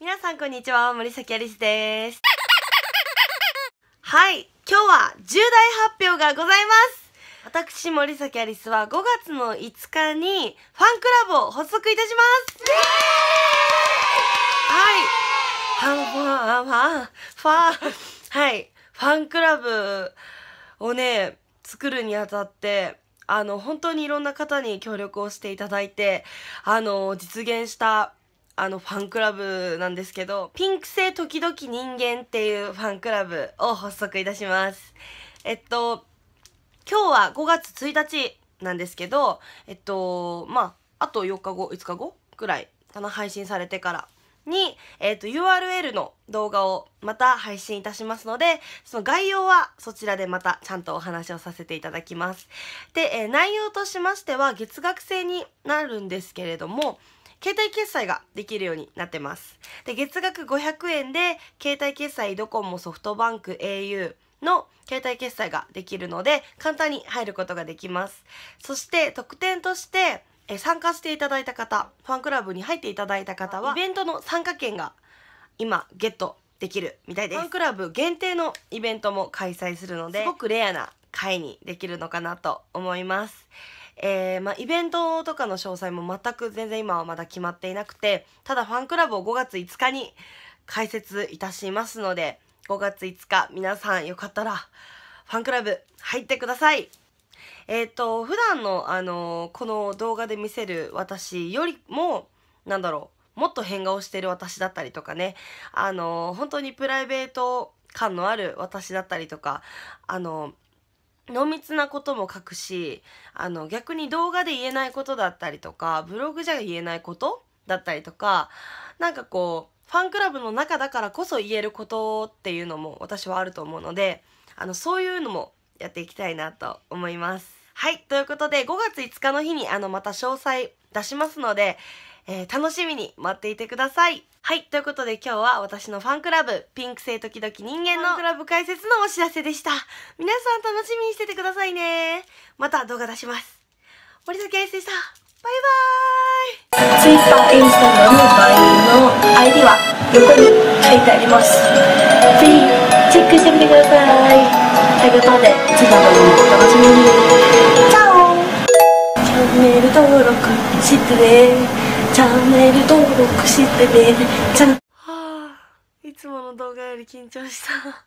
皆さんこんにちは、森崎アリスです。はい、今日は重大発表がございます私、森崎アリスは5月の5日にファンクラブを発足いたしますはい。ファン、ファン、ファン、ファン、はい。ファンクラブをね、作るにあたって、あの、本当にいろんな方に協力をしていただいて、あの、実現したあのファンクラブなんですけど、ピンク星時々人間っていうファンクラブを発足いたします。えっと、今日は5月1日なんですけど、えっと、まあ、あと4日後、5日後くらいかな、配信されてからに、えっと、URL の動画をまた配信いたしますので、その概要はそちらでまたちゃんとお話をさせていただきます。で、えー、内容としましては月額制になるんですけれども、携帯決済ができるようになってます。で、月額500円で、携帯決済ドコモ、ソフトバンク、au の携帯決済ができるので、簡単に入ることができます。そして、特典として、え参加していただいた方、ファンクラブに入っていただいた方は、イベントの参加券が今、ゲットできるみたいです。ファンクラブ限定のイベントも開催するので、すごくレアな回にできるのかなと思います。えー、まあ、イベントとかの詳細も全く全然今はまだ決まっていなくて、ただファンクラブを5月5日に開設いたしますので、5月5日皆さんよかったらファンクラブ入ってください。えっ、ー、と、普段のあのこの動画で見せる私よりも、なんだろう、もっと変顔してる私だったりとかね、あの本当にプライベート感のある私だったりとか、あの濃密なことも書くし、あの、逆に動画で言えないことだったりとか、ブログじゃ言えないことだったりとか、なんかこう、ファンクラブの中だからこそ言えることっていうのも私はあると思うので、あの、そういうのもやっていきたいなと思います。はい、ということで、5月5日の日にあの、また詳細出しますので、えー、楽しみに待っていてください。はい。ということで今日は私のファンクラブ、ピンク星時々人間のファンクラブ解説のお知らせでした。皆さん楽しみにしててくださいね。また動画出します。森崎愛でした。バイバーイ Twitter、Instagram、LINE の ID は横に書いてあります。ぜひチェックしてみてください。ということで、次の動画もお楽しみに。チャオチャンネル登録してね。チャンネル登録してね。チャンはあいつもの動画より緊張した。